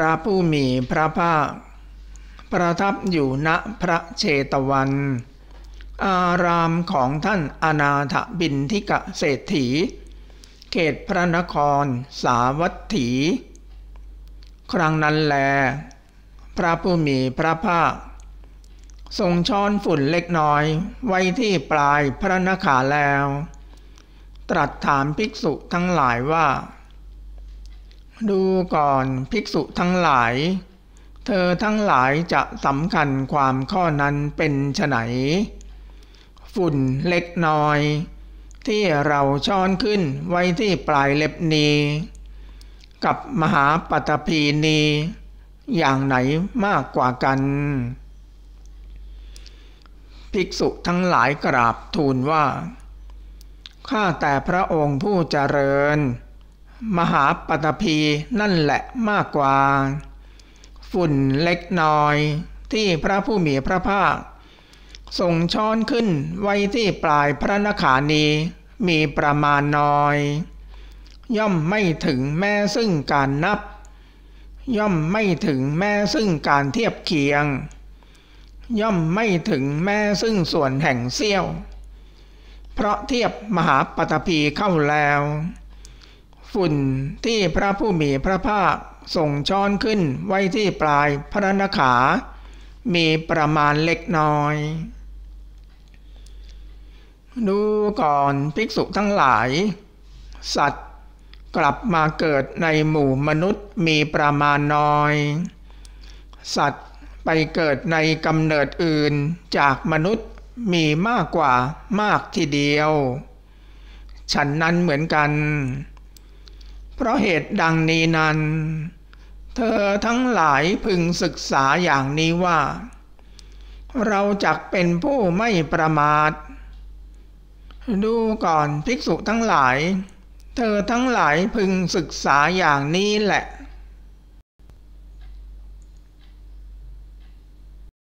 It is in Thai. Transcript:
ระผู้มีพระภาค ประทับอยู่ณพระเชตวัน อารามของท่านอนาถบินทิกะเศรษฐี เขตพระนครสาวัตถี ครั้งนั้นแล พระผู้มีพระภาค ทรงช้อนฝุ่นเล็กน้อยไว้ที่ปลายพระนขาแล้ว ตรัสถามภิกษุทั้งหลายว่า ดูก่อนภิกษุทั้งหลาย เธอทั้งหลายจะสำคัญความข้อนั้นเป็นไฉนฝุ่นเล็กน้อย ที่เราช้อนขึ้นไว้ที่ปลายเล็บนีกับมหาปัตภีนีอย่างไหนมากกว่ากัน ภิกษุทั้งหลายกราบทูลว่า ข้าแต่พระองค์ผู้เจริญ มหาปัตภีนั่นแหละมากกว่า ฝุ่นเล็กน้อยที่พระผู้มีพระภาคส่งช้อนขึ้นไว้ที่ปลายพระนขานีมีประมาณน้อย ย่อมไม่ถึงแม้ซึ่งการนับ ย่อมไม่ถึงแม้ซึ่งการเทียบเคียง ย่อมไม่ถึงแม้ซึ่งส่วนแห่งเสี้ยว เพราะเทียบมหาปฐพีเข้าแล้ว ฝุ่นที่พระผู้มีพระภาคส่งช้อนขึ้นไว้ที่ปลายพระนขา มีประมาณเล็กน้อย ดูก่อนภิกษุทั้งหลาย สัตว์กลับมาเกิดในหมู่มนุษย์มีประมาณน้อย สัตว์ไปเกิดในกำเนิดอื่นจากมนุษย์มีมากกว่ามากทีเดียว ฉันนั้นเหมือนกัน เพราะเหตุดังนี้นั้น เธอทั้งหลายพึงศึกษาอย่างนี้ว่า เราจักเป็นผู้ไม่ประมาท ดูก่อนภิกษุทั้งหลาย เธอทั้งหลายพึงศึกษาอย่างนี้แหละ